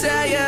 tell you